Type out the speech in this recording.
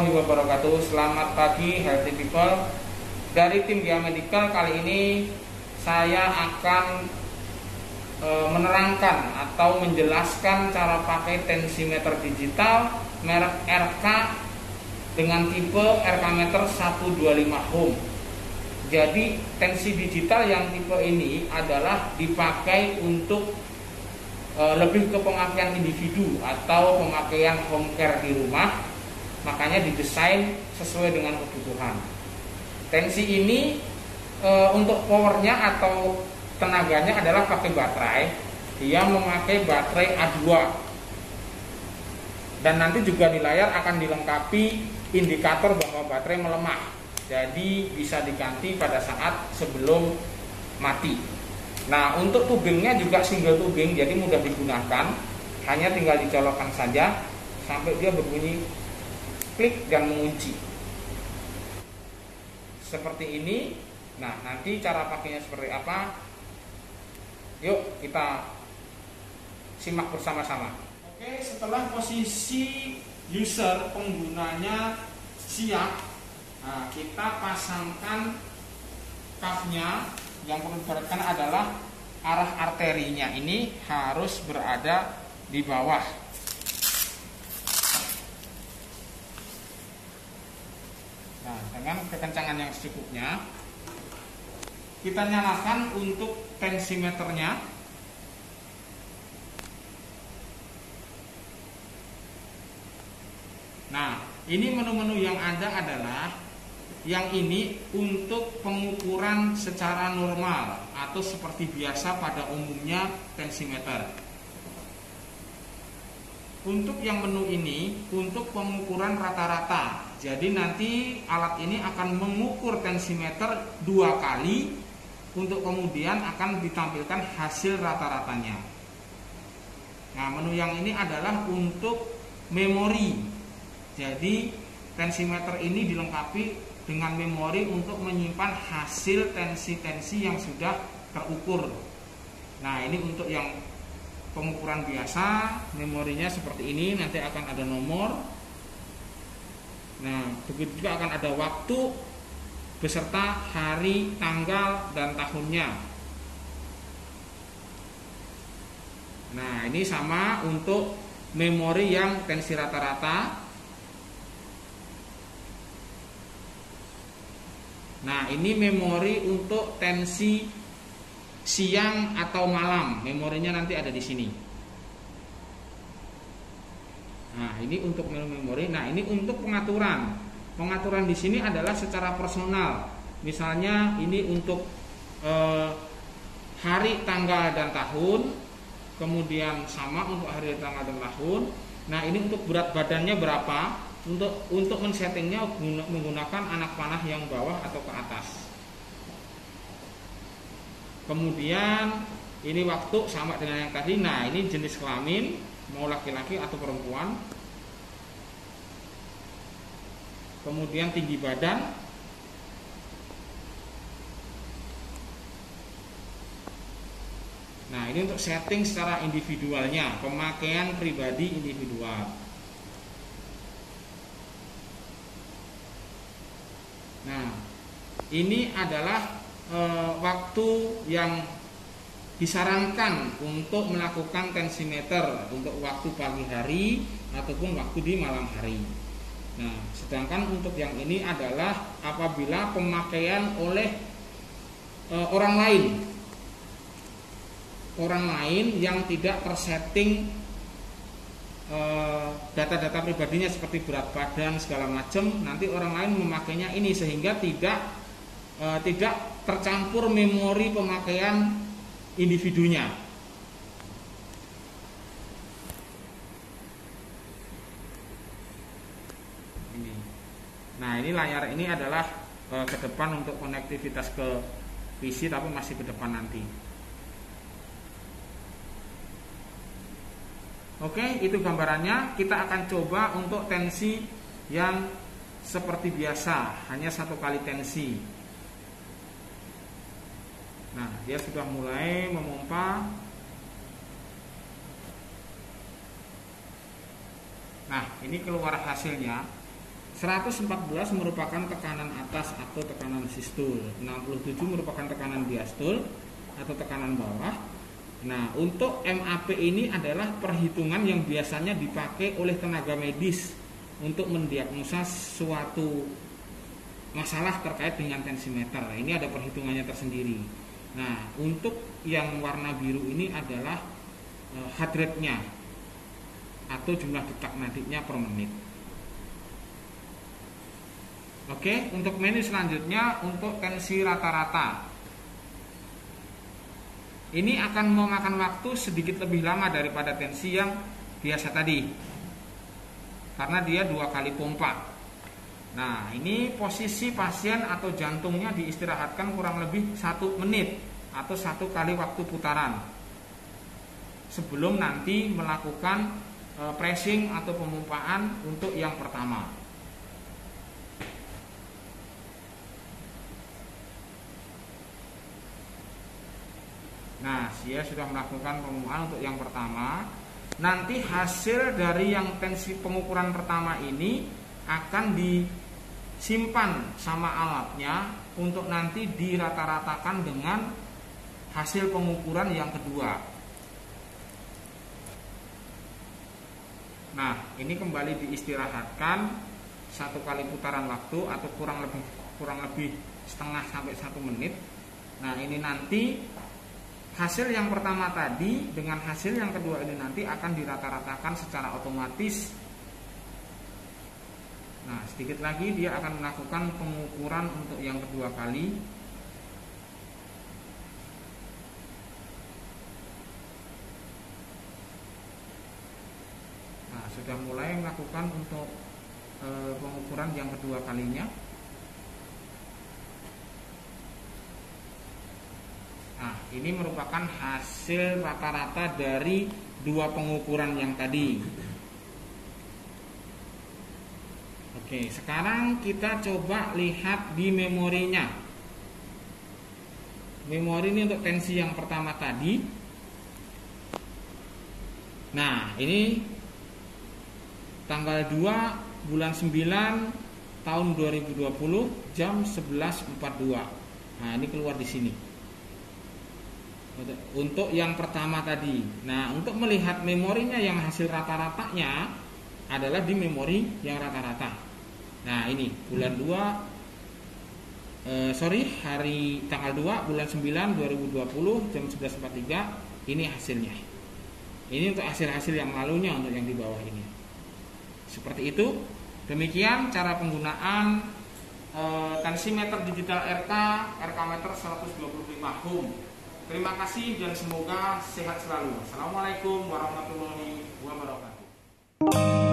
warahmatullahi wabarakatuh. Selamat pagi healthy people. Dari tim Gia Medical kali ini Saya akan e, menerangkan atau menjelaskan cara pakai tensimeter digital Merek RK dengan tipe RK meter 125 ohm. Jadi tensi digital yang tipe ini adalah dipakai untuk e, lebih ke pemakaian individu atau pemakaian home care di rumah makanya didesain sesuai dengan kebutuhan. Tensi ini e, untuk powernya atau tenaganya adalah pakai baterai. Dia memakai baterai A2 dan nanti juga di layar akan dilengkapi indikator bahwa baterai melemah. Jadi bisa diganti pada saat sebelum mati. Nah untuk tubingnya juga single tubing jadi mudah digunakan. Hanya tinggal dicolokkan saja sampai dia berbunyi klik dan mengunci. Seperti ini. Nah nanti cara pakainya seperti apa? Yuk kita simak bersama-sama. Oke setelah posisi user penggunanya siap nah, kita pasangkan kafnya yang perlu diperhatikan adalah arah arterinya. Ini harus berada di bawah Nah, dengan kekencangan yang secukupnya kita nyalakan untuk tensimeternya. Nah, ini menu-menu yang ada adalah yang ini untuk pengukuran secara normal atau seperti biasa pada umumnya tensimeter. Untuk yang menu ini untuk pengukuran rata-rata jadi nanti alat ini akan mengukur tensimeter dua kali untuk kemudian akan ditampilkan hasil rata-ratanya. Nah, menu yang ini adalah untuk memori. Jadi tensimeter ini dilengkapi dengan memori untuk menyimpan hasil tensi-tensi yang sudah terukur. Nah, ini untuk yang pengukuran biasa, memorinya seperti ini, nanti akan ada nomor Nah, begitu juga akan ada waktu beserta hari, tanggal, dan tahunnya. Nah, ini sama untuk memori yang tensi rata-rata. Nah, ini memori untuk tensi siang atau malam. Memorinya nanti ada di sini. Nah, ini untuk memori. Nah, ini untuk pengaturan. Pengaturan di sini adalah secara personal. Misalnya ini untuk eh, hari, tanggal dan tahun. Kemudian sama untuk hari, tanggal dan tahun. Nah, ini untuk berat badannya berapa? Untuk untuk men-settingnya menggunakan anak panah yang bawah atau ke atas. Kemudian ini waktu sama dengan yang tadi. Nah, ini jenis kelamin mau laki-laki atau perempuan. Kemudian tinggi badan. Nah ini untuk setting secara individualnya pemakaian pribadi individual. Nah ini adalah e, waktu yang disarankan untuk melakukan tensimeter untuk waktu pagi hari ataupun waktu di malam hari. Nah, sedangkan untuk yang ini adalah apabila pemakaian oleh e, orang lain, orang lain yang tidak tersetting e, data-data pribadinya seperti berat badan segala macam, nanti orang lain memakainya ini sehingga tidak e, tidak tercampur memori pemakaian individunya. Ini. Nah, ini layar ini adalah e, ke depan untuk konektivitas ke PC tapi masih ke depan nanti. Oke, itu gambarannya. Kita akan coba untuk tensi yang seperti biasa, hanya satu kali tensi. Nah, dia sudah mulai memompa. Nah, ini keluar hasilnya. 114 merupakan tekanan atas atau tekanan sistol 67 merupakan tekanan diastol atau tekanan bawah. Nah untuk MAP ini adalah perhitungan yang biasanya dipakai oleh tenaga medis Untuk mendiagnosa suatu masalah terkait dengan tensimeter. Ini ada perhitungannya tersendiri Nah untuk yang warna biru ini adalah e, heart rate-nya Atau jumlah detak nadiknya per menit Oke, untuk menu selanjutnya untuk tensi rata-rata. Ini akan memakan waktu sedikit lebih lama daripada tensi yang biasa tadi. Karena dia dua kali pompa. Nah, ini posisi pasien atau jantungnya diistirahatkan kurang lebih satu menit atau satu kali waktu putaran sebelum nanti melakukan eh, pressing atau pemumpaan untuk yang pertama. Nah, dia sudah melakukan pengukuran untuk yang pertama. Nanti hasil dari yang tensi pengukuran pertama ini akan disimpan sama alatnya untuk nanti dirata-ratakan dengan hasil pengukuran yang kedua. Nah, ini kembali diistirahatkan satu kali putaran waktu atau kurang lebih kurang lebih setengah sampai satu menit. Nah, ini nanti hasil yang pertama tadi dengan hasil yang kedua ini nanti akan dirata-ratakan secara otomatis nah sedikit lagi dia akan melakukan pengukuran untuk yang kedua kali nah sudah mulai melakukan untuk e, pengukuran yang kedua kalinya Nah, ini merupakan hasil rata-rata dari dua pengukuran yang tadi. Oke, sekarang kita coba lihat di memorinya. Memori ini untuk tensi yang pertama tadi. Nah, ini tanggal 2 bulan 9 tahun 2020 jam 11.42. Nah, ini keluar di sini untuk yang pertama tadi. Nah, untuk melihat memorinya yang hasil rata-ratanya adalah di memori yang rata-rata. Nah, ini bulan 2 eh, sorry, hari tanggal 2 bulan 9 2020 jam 11.43 ini hasilnya. Ini untuk hasil-hasil yang lalunya untuk yang di bawah ini. Seperti itu. Demikian cara penggunaan eh, tensimeter digital RK, RK meter 125 ohm. Terima kasih dan semoga sehat selalu. Assalamualaikum warahmatullahi wabarakatuh.